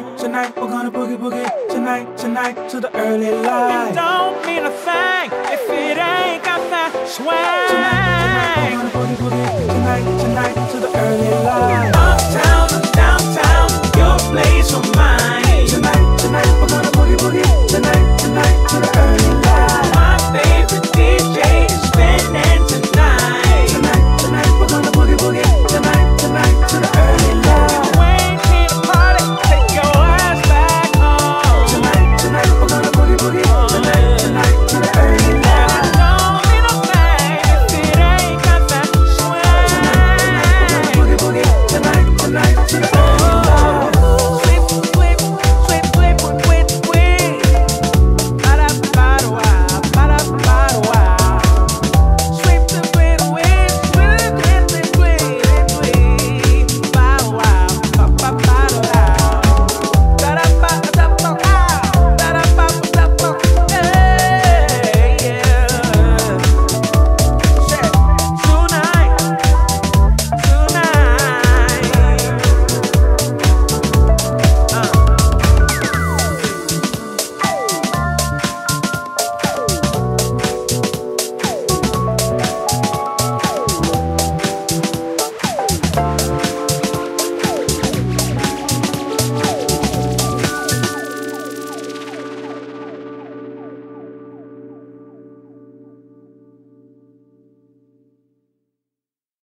tonight we're gonna boogie boogie tonight, tonight to the early light. It don't mean a thing if it ain't got that